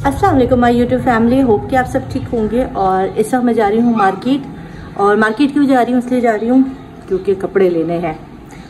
अस्सलाम वालेकुम my YouTube family hope कि आप सब ठीक होंगे और इस वक्त मैं जा रही हूँ मार्केट और मार्केट क्यों जा रही हूँ? इसलिए जा रही हूँ क्योंकि कपड़े लेने हैं।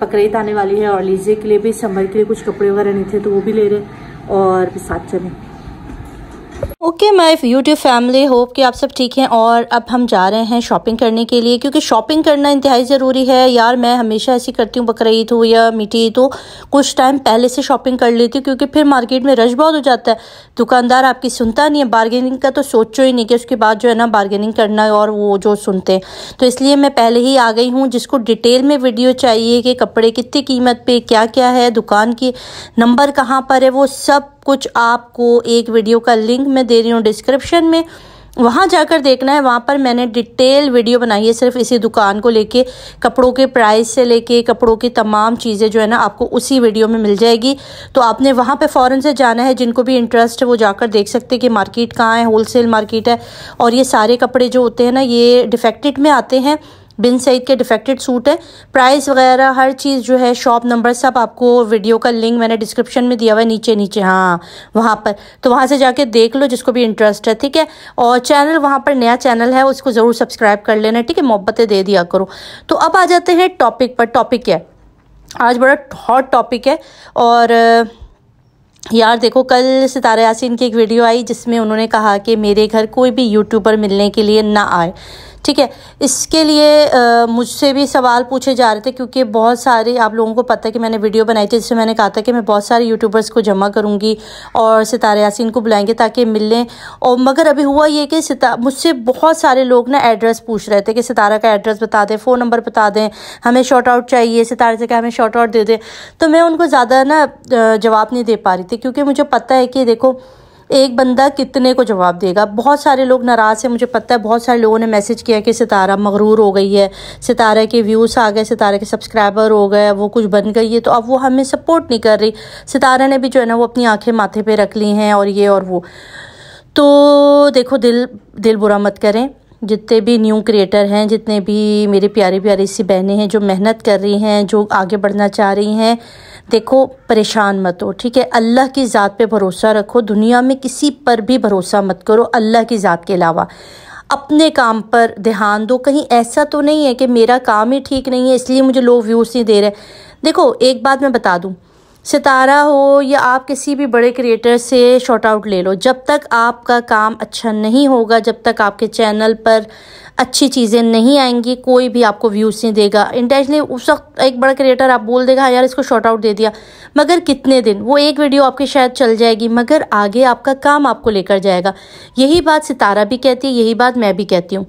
बकरीद आने वाली है और लीजिए के लिए भी, समर के लिए कुछ कपड़े वगैरह नहीं थे तो वो भी ले रहे और साथ चलें। Okay my YouTube family hope कि आप सब ठीक हैं और अब हम जा रहे हैं शॉपिंग करने के लिए क्योंकि शॉपिंग करना इंतहाई ज़रूरी है। यार, मैं हमेशा ऐसी करती हूँ, बकर ईद हो या मीठी ईद हो, कुछ टाइम पहले से शॉपिंग कर लेती हूँ क्योंकि फिर मार्केट में रश बहुत हो जाता है। दुकानदार आपकी सुनता नहीं है बार्गेनिंग का तो सोचो ही नहीं कि उसके बाद जो है ना बार्गेनिंग करना और वो जो सुनते हैं। तो इसलिए मैं पहले ही आ गई हूँ, जिसको डिटेल में वीडियो चाहिए कि कपड़े कितनी कीमत पर क्या क्या है, दुकान की नंबर कहाँ पर है, वो सब कुछ आपको एक वीडियो का लिंक मैं दे रही हूँ डिस्क्रिप्शन में। वहाँ जाकर देखना है, वहाँ पर मैंने डिटेल वीडियो बनाई है सिर्फ़ इसी दुकान को लेके, कपड़ों के प्राइस से लेके, कपड़ों की तमाम चीज़ें जो है ना आपको उसी वीडियो में मिल जाएगी। तो आपने वहाँ पे फ़ौरन से जाना है, जिनको भी इंटरेस्ट है वो जाकर देख सकते हैं कि मार्केट कहाँ है होलसेल मार्केट है। और ये सारे कपड़े जो होते हैं ना, ये डिफेक्टेड में आते हैं। बिन सईद के डिफेक्टेड सूट है। प्राइस वगैरह, हर चीज़ जो है शॉप नंबर सब आपको वीडियो का लिंक मैंने डिस्क्रिप्शन में दिया हुआ है नीचे नीचे हाँ वहाँ पर। तो वहाँ से जाके देख लो जिसको भी इंटरेस्ट है, ठीक है? और चैनल वहाँ पर नया चैनल है, उसको ज़रूर सब्सक्राइब कर लेना, ठीक है? मोहब्बतें दे दिया करो। तो अब आ जाते हैं टॉपिक पर। टॉपिक क्या है? आज बड़ा हॉट टॉपिक है और, यार देखो, कल सितारा यासीन की एक वीडियो आई जिसमें उन्होंने कहा कि मेरे घर कोई भी यूट्यूबर मिलने के लिए ना आए। ठीक है? इसके लिए मुझसे भी सवाल पूछे जा रहे थे क्योंकि बहुत सारे आप लोगों को पता है कि मैंने वीडियो बनाई थी जिसमें मैंने कहा था कि मैं बहुत सारे यूट्यूबर्स को जमा करूँगी और सितारे यासिन को बुलाएँगे ताकि मिल। और मगर अभी हुआ ये कि मुझसे बहुत सारे लोग ना एड्रेस पूछ रहे थे कि सितारा का एड्रेस बता दें फ़ोन नंबर बता दें, हमें शॉर्ट आउट चाहिए, सितारे से क्या हमें शॉर्ट आउट दे दें। तो मैं उनको ज़्यादा ना जवाब नहीं दे पा रही थी क्योंकि मुझे पता है कि देखो एक बंदा कितने को जवाब देगा? बहुत सारे लोग नाराज़ हैं, मुझे पता है, बहुत सारे लोगों ने मैसेज किया कि सितारा मगरूर हो गई है, सितारा के व्यूज़ आ गए, सितारा के सब्सक्राइबर हो गए, वो कुछ बन गई है तो अब वो हमें सपोर्ट नहीं कर रही। सितारा ने भी जो है ना, वो अपनी आँखें माथे पे रख ली हैं और ये और वो। तो देखो, दिल दिल बुरा मत करें। जितने भी न्यू क्रिएटर हैं, जितने भी मेरे प्यारी प्यारी सी बहनें हैं, जो मेहनत कर रही हैं, जो आगे बढ़ना चाह रही हैं देखो, परेशान मत हो, ठीक है? अल्लाह की ज़ात पे भरोसा रखो, दुनिया में किसी पर भी भरोसा मत करो, अल्लाह की ज़ात के अलावा। अपने काम पर ध्यान दो, कहीं ऐसा तो नहीं है कि मेरा काम ही ठीक नहीं है, इसलिए मुझे लो व्यूज़ नहीं दे रहे। देखो, एक बात मैं बता दूँ सितारा हो या आप किसी भी बड़े क्रिएटर से शॉर्ट आउट ले लो। जब तक आपका काम अच्छा नहीं होगा, जब तक आपके चैनल पर अच्छी चीज़ें नहीं आएँगी, कोई भी आपको व्यूज़ नहीं देगा। इंटेंशनली उस वक्त एक बड़ा क्रिएटर आप बोल देगा हाँ यार, इसको शॉर्ट आउट दे दिया। मगर कितने दिन? वो एक वीडियो आपकी शायद चल जाएगी, मगर आगे आपका काम आपको लेकर जाएगा। यही बात सितारा भी कहती है, यही बात मैं भी कहती हूँ।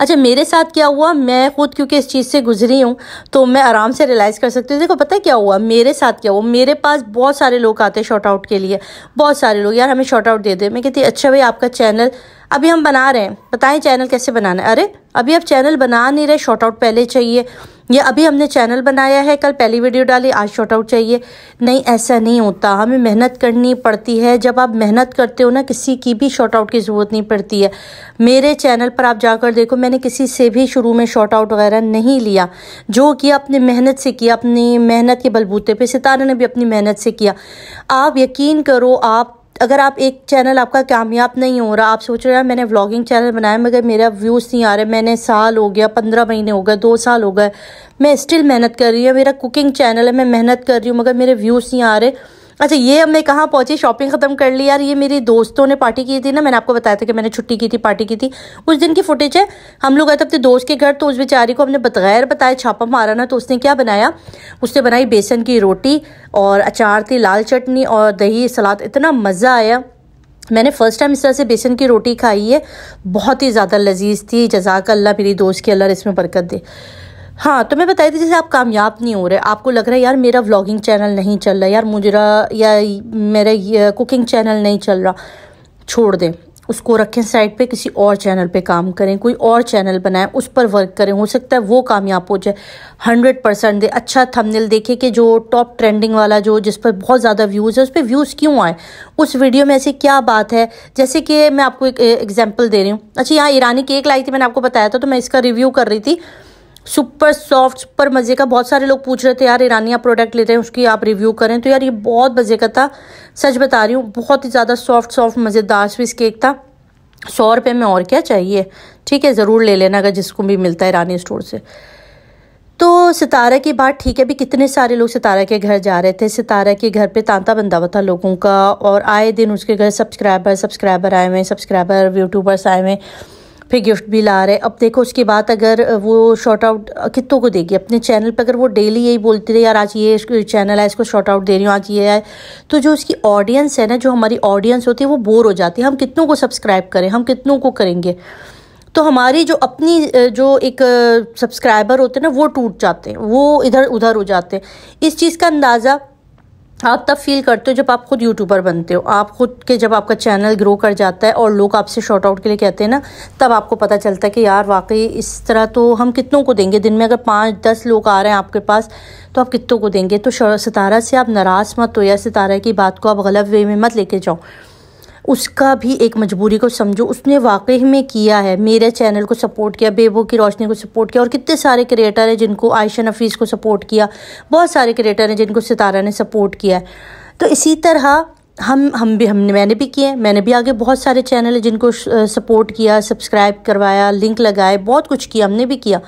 अच्छा मेरे साथ क्या हुआ? मैं खुद क्योंकि इस चीज़ से गुजरी हूँ तो मैं आराम से रियलाइज़ कर सकती हूँ। देखो, पता है क्या हुआ? मेरे साथ क्या हुआ? मेरे पास बहुत सारे लोग आते हैं शॉर्ट आउट के लिए। बहुत सारे लोग, यार, हमें शॉर्ट आउट दे दे। मैं कहती अच्छा भाई, आपका चैनल अभी हम बना रहे हैं। बताएँ चैनल कैसे बनाना है? अरे, अभी आप चैनल बना नहीं रहे, शॉर्ट आउट पहले चाहिए। या अभी हमने चैनल बनाया है, कल पहली वीडियो डाली, आज शॉर्ट आउट चाहिए। नहीं, ऐसा नहीं होता। हमें मेहनत करनी पड़ती है। जब आप मेहनत करते हो ना, किसी की भी शॉर्ट आउट की ज़रूरत नहीं पड़ती है। मेरे चैनल पर आप जाकर देखो, मैंने किसी से भी शुरू में शॉर्ट आउट वगैरह नहीं लिया। जो किया, अपनी मेहनत से किया, अपनी मेहनत के बलबूते पर सितारे ने भी अपनी मेहनत से किया। आप यकीन करो, आप अगर आप एक चैनल आपका कामयाब नहीं हो रहा, आप सोच रहे हैं मैंने व्लॉगिंग चैनल बनाया, मगर मेरा व्यूज़ नहीं आ रहे, मैंने साल हो गया, पंद्रह महीने हो गए, दो साल हो गए, मैं स्टिल मेहनत कर रही हूँ, मेरा कुकिंग चैनल है, मैं मेहनत कर रही हूँ, मगर मेरे व्यूज़ नहीं आ रहे। अच्छा ये अब मैं कहाँ पहुँची? शॉपिंग ख़त्म कर ली यार। ये मेरी दोस्तों ने पार्टी की थी ना, मैंने आपको बताया था कि मैंने छुट्टी की थी पार्टी की थी। उस दिन की फुटेज है। हम लोग गए थे अपने दोस्त के घर तो उस बेचारी को हमने बगैर बताया छापा मारा ना तो उसने क्या बनाया? उसने बनाई बेसन की रोटी और अचार थी, लाल चटनी और दही सलाद। इतना मज़ा आया। मैंने फ़र्स्ट टाइम इस तरह से बेसन की रोटी खाई है। बहुत ही ज़्यादा लजीज थी। जजाक अल्लाह मेरी दोस्त की, अल्लाह इसमें बरकत दे। हाँ तो मैं बताई थी जैसे आप कामयाब नहीं हो रहे, आपको लग रहा है, यार, मेरा व्लॉगिंग चैनल नहीं चल रहा, यार मुझे या मेरा कुकिंग चैनल नहीं चल रहा। छोड़ दें, उसको रखें साइड पे, किसी और चैनल पे काम करें, कोई और चैनल बनाएँ, उस पर वर्क करें, हो सकता है वो कामयाब हो जाए। हंड्रेड परसेंट दे अच्छा थंबनेल देखे कि जो टॉप ट्रेंडिंग वाला जो, जिस पर बहुत ज़्यादा व्यूज़ है, उस पर व्यूज़ क्यों आए? उस वीडियो में ऐसी क्या बात है? जैसे कि मैं आपको एक एग्ज़ाम्पल दे रही हूँ। अच्छा यहाँ ईरानी केक लाई थी, मैंने आपको बताया था तो मैं इसका रिव्यू कर रही थी। सुपर सॉफ्ट, सुपर मज़े का बहुत सारे लोग पूछ रहे थे, यार ईरानिया प्रोडक्ट लेते हैं, उसकी आप रिव्यू करें तो यार, ये बहुत मज़े का था। सच बता रही हूँ, बहुत ही ज़्यादा सॉफ्ट सॉफ्ट, मज़ेदार स्विस केक था। सौ रुपये में और क्या चाहिए? ठीक है, ज़रूर ले लेना अगर जिसको भी मिलता है ईरानी स्टोर से। तो सितारा की बात ठीक है, अभी कितने सारे लोग सितारा के घर जा रहे थे? सितारा के घर पे तांता बंदा हुआ था लोगों का, और आए दिन उसके घर सब्सक्राइबर सब्सक्राइबर आए हुए सब्सक्राइबर यूट्यूबर्स आए हुए। फिर गिफ्ट भी ला रहे अब देखो, उसके बाद अगर वो शॉर्ट आउट कितों को देगी? अपने चैनल पर अगर वो डेली यही बोलती रही, यार, आज ये चैनल है, इसको शॉर्ट आउट दे रही हूँ, आज ये है। तो जो उसकी ऑडियंस है ना, जो हमारी ऑडियंस होती है, वो बोर हो जाती है। हम कितनों को सब्सक्राइब करें, हम कितनों को करेंगे? तो हमारी जो अपनी जो एक सब्सक्राइबर होते हैं ना, वो टूट जाते हैं, वो इधर उधर हो जाते हैं। इस चीज़ का अंदाज़ा आप तब फील करते हो जब आप खुद यूट्यूबर बनते हो। आप खुद के जब आपका चैनल ग्रो कर जाता है और लोग आपसे शॉर्ट आउट के लिए कहते हैं ना, तब आपको पता चलता है कि यार, वाकई इस तरह तो हम कितनों को देंगे? दिन में अगर पाँच दस लोग आ रहे हैं आपके पास तो आप कितनों को देंगे? तो सितारा से आप नाराज़ मत हो या सितारा की बात को आप गलत वे में मत लेके जाओ। उसका भी एक मजबूरी को समझो। उसने वाकई में किया है। मेरे चैनल को सपोर्ट किया, बेबो की रोशनी को सपोर्ट किया और कितने सारे क्रिएटर हैं जिनको आयशा नफीस को सपोर्ट किया। बहुत सारे क्रिएटर हैं जिनको सितारा ने सपोर्ट किया तो इसी तरह हम हम भी, हमने, मैंने भी किए, मैंने भी आगे बहुत सारे चैनल है जिनको सपोर्ट किया सब्सक्राइब करवाया लिंक लगाए, बहुत कुछ किया, हमने भी किया।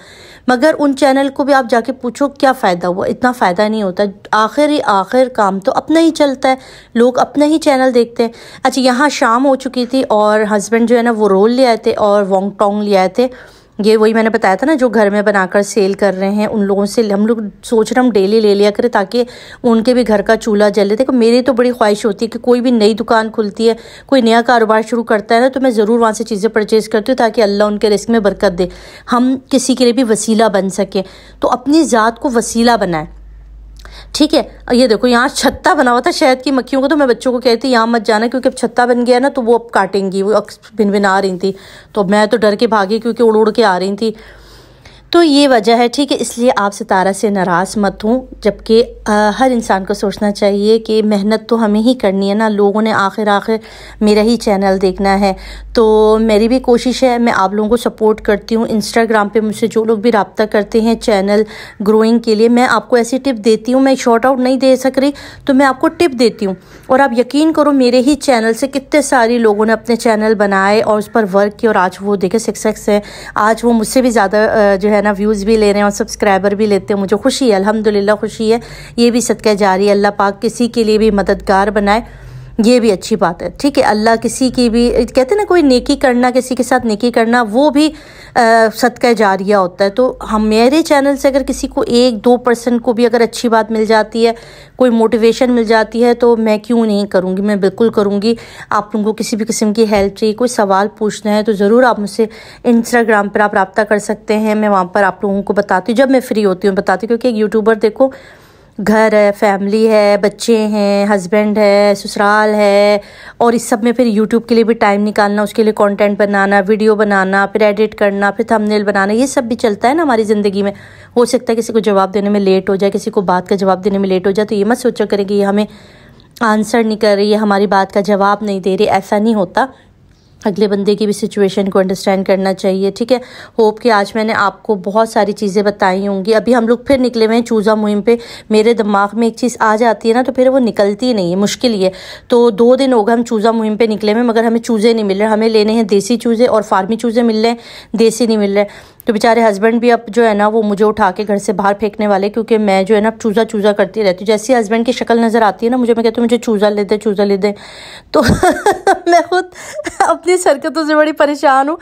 मगर उन चैनल को भी आप जाके पूछो, क्या फ़ायदा हुआ? इतना फ़ायदा नहीं होता। आखिर ही आखिर काम तो अपना ही चलता है। लोग अपना ही चैनल देखते हैं। अच्छा यहाँ शाम हो चुकी थी और हस्बैंड जो है ना, वो रोल ले आए थे और वोंग टोंग ले आए थे। ये वही मैंने बताया था ना, जो घर में बनाकर सेल कर रहे हैं, उन लोगों से हम लोग सोच रहे हम डेली ले लिया करें ताकि उनके भी घर का चूल्हा जले। देखो, मेरी तो बड़ी ख्वाहिश होती है कि कोई भी नई दुकान खुलती है, कोई नया कारोबार शुरू करता है ना तो मैं ज़रूर वहाँ से चीज़ें परचेज़ करती हूँ ताकि अल्लाह उनके रिस्क में बरकत दे। हम किसी के लिए भी वसीला बन सकें। तो अपनी ज़ात को वसीला बनाएँ। ठीक है? ये देखो, यहाँ छत्ता बना हुआ था शहद की मक्खियों को तो मैं बच्चों को कहती यहाँ मत जाना, क्योंकि अब छत्ता बन गया ना तो वो अब काटेंगी, वो भिन भिन आ रही थी। तो मैं तो डर के भागी क्योंकि उड़ उड़ के आ रही थी। तो ये वजह है, ठीक है? इसलिए आप सितारा से नाराज़ मत हूँ, जबकि हर इंसान को सोचना चाहिए कि मेहनत तो हमें ही करनी है ना। लोगों ने आखिर आखिर मेरा ही चैनल देखना है। तो मेरी भी कोशिश है, मैं आप लोगों को सपोर्ट करती हूँ। इंस्टाग्राम पे मुझसे जो लोग भी रबता करते हैं चैनल ग्रोइंग के लिए, मैं आपको ऐसी टिप देती हूँ। मैं शॉर्ट आउट नहीं दे सक रही तो मैं आपको टिप देती हूँ। और आप यकीन करो, मेरे ही चैनल से कितने सारे लोगों ने अपने चैनल बनाए और उस पर वर्क किया। और आज वो देखे सक्सेस है। आज वो मुझसे भी ज़्यादा जो है ना व्यूज़ भी ले रहे हैं और सब्सक्राइबर भी लेते हैं। मुझे खुशी है, अल्हम्दुलिल्लाह, खुशी है। ये भी सदका जारी अल्लाह पाक किसी के लिए भी मददगार बनाए, ये भी अच्छी बात है। ठीक है, अल्लाह किसी की भी, कहते ना, कोई नेकी करना, किसी के साथ नेकी करना, वो भी सदका जारिया होता है। तो हम, मेरे चैनल से अगर किसी को एक, दो परसेंट को भी अगर अच्छी बात मिल जाती है, कोई मोटिवेशन मिल जाती है तो मैं क्यों नहीं करूँगी? मैं बिल्कुल करूँगी। आप लोगों को किसी भी किस्म की हेल्प चाहिए, कोई सवाल पूछना है तो ज़रूर आप मुझसे इंस्टाग्राम पर आप रबता कर सकते हैं। मैं वहाँ पर आप लोगों को बताती हूँ। जब मैं फ्री होती हूँ, बताती हूँ, क्योंकि एक यूट्यूबर देखो घर है फैमिली है, बच्चे हैं हस्बैंड है, ससुराल है और इस सब में फिर यूट्यूब के लिए भी टाइम निकालना, उसके लिए कंटेंट बनाना वीडियो बनाना, फिर एडिट करना, फिर थंबनेल बनाना, ये सब भी चलता है ना हमारी ज़िंदगी में। हो सकता है किसी को जवाब देने में लेट हो जाए, किसी को बात का जवाब देने में लेट हो जाए तो ये मत सोचा करें कि ये हमें आंसर नहीं कर रही है हमारी बात का जवाब नहीं दे रही, ऐसा नहीं होता। अगले बंदे की भी सिचुएशन को अंडरस्टैंड करना चाहिए, ठीक है? होप कि आज मैंने आपको बहुत सारी चीज़ें बताई होंगी। अभी हम लोग फिर निकले हुए हैं चूज़ा मुहिम पे। मेरे दिमाग में एक चीज़ आ जाती है ना तो फिर वो निकलती नहीं है, मुश्किल ही है। तो दो दिन हो गए हम चूज़ा मुहिम पे निकले हुए, मगर हमें चूज़े नहीं मिल रहे। हमें लेने हैं देसी चूज़े और फार्मी चूज़े मिल रहे हैं, देसी नहीं मिल रहे। तो बेचारे हस्बैंड भी अब जो है ना, वो मुझे उठा के घर से बाहर फेंकने वाले, क्योंकि मैं जो है ना चूज़ा चूज़ा करती रहती हूँ। जैसे हस्बैंड की शक्ल नज़र आती है ना, मुझे, मैं कहती हूँ, मुझे चूज़ा ले दे, चूज़ा ले दे। तो मैं खुद अपनी सरकतों से बड़ी परेशान हूँ,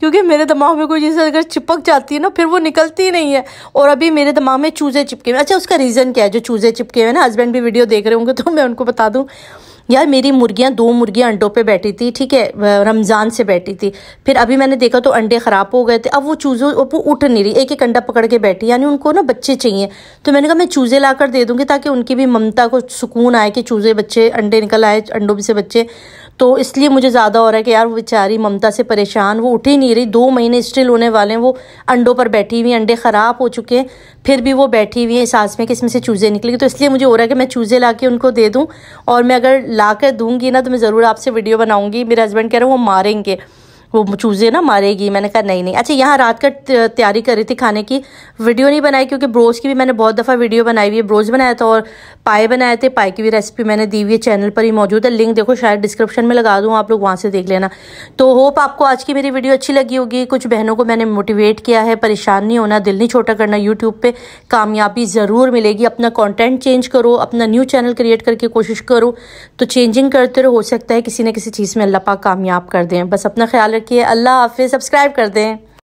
क्योंकि मेरे दिमाग में कोई चीज़ अगर चिपक जाती है ना, फिर वो निकलती ही नहीं है। और अभी मेरे दिमाग में चूज़े चिपके हुए अच्छा उसका रीज़न क्या है? जो चूज़े चिपके हुए ना हस्बैंड भी वीडियो देख रहे होंगे तो मैं उनको बता दूँ। यार मेरी मुर्गियाँ दो मुर्गियाँ अंडों पे बैठी थी, ठीक है रमज़ान से बैठी थी। फिर अभी मैंने देखा तो अंडे ख़राब हो गए थे। अब वो चूज़ों, वो उठ नहीं रही। एक एक अंडा पकड़ के बैठी, यानी उनको ना बच्चे चाहिए। तो मैंने कहा, मैं चूज़े ला कर दे दूँगी ताकि उनकी भी ममता को सुकून आए कि चूज़े बच्चे, अंडे निकल आए, अंडों से बच्चे। तो इसलिए मुझे ज़्यादा हो रहा है कि यार वो बेचारी ममता से परेशान, वो उठ ही नहीं रही। दो महीने स्टिल होने वाले हैं, वो अंडों पर बैठी हुई अंडे ख़राब हो चुके हैं, फिर भी वो बैठी हुई हैं सांस में कि इसमें से चूज़े निकलेगी तो इसलिए मुझे हो रहा है कि मैं चूज़े ला के उनको दे दूँ और मैं अगर ला कर दूँगी ना तो मैं ज़रूर आपसे वीडियो बनाऊँगी। मेरे हस्बैंड कह रहे हैं वो मारेंगे। वो चूज़े ना मारेगी। मैंने कहा, नहीं नहीं। अच्छा यहाँ रात का तैयारी कर रही थी खाने की। वीडियो नहीं बनाई क्योंकि ब्रोज की भी मैंने बहुत दफ़ा वीडियो बनाई हुई है। ब्रोज बनाया था और पाए बनाए थे। पाए की भी रेसिपी मैंने दी हुई है चैनल पर ही मौजूद है। लिंक देखो, शायद डिस्क्रिप्शन में लगा दूँ, आप लोग वहाँ से देख लेना। तो होप आपको आज की मेरी वीडियो अच्छी लगी होगी। कुछ बहनों को मैंने मोटिवेट किया है, परेशान नहीं होना, दिल नहीं छोटा करना। यूट्यूब पर कामयाबी ज़रूर मिलेगी। अपना कॉन्टेंट चेंज करो, अपना न्यू चैनल क्रिएट करके कोशिश करो। तो चेंजिंग करते रहो। हो सकता है किसी न किसी चीज़ में अल्लाह पाक कामयाब कर दें। बस अपना ख्याल रखिए। अल्लाह हाफि सब्सक्राइब कर दें।